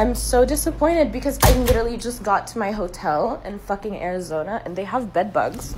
I'm so disappointed because I literally just got to my hotel in fucking Arizona and they have bed bugs.